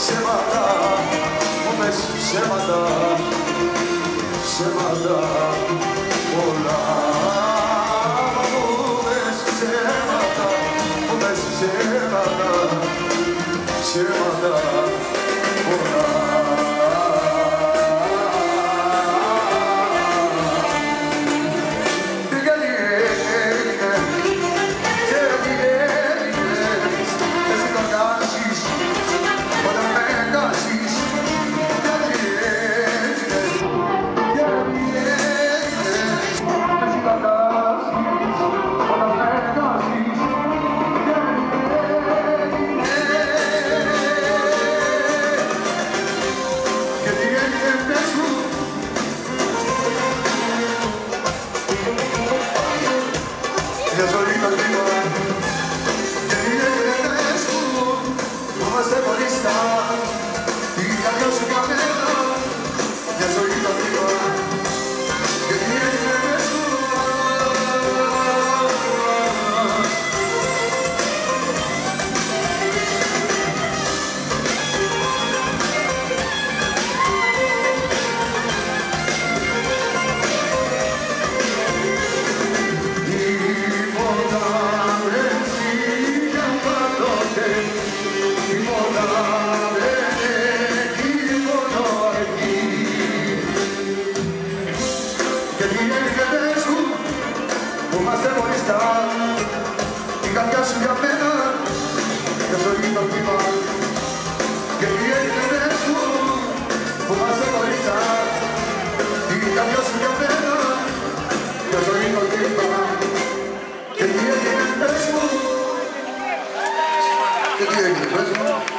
semada, começo semada, semada, olá. Começo semada, começo semada, semada. semada. Because Και τι έγινε πες μου που είμαστε χωριστά Η καρδιά σου για μένα για ζωή το κύμα Και τι έγινε πες μου που είμαστε χωριστά Η καρδιά σου για μένα για ζωή το κύμα Και τι έγινε πες μου Και τι έγινε πες μου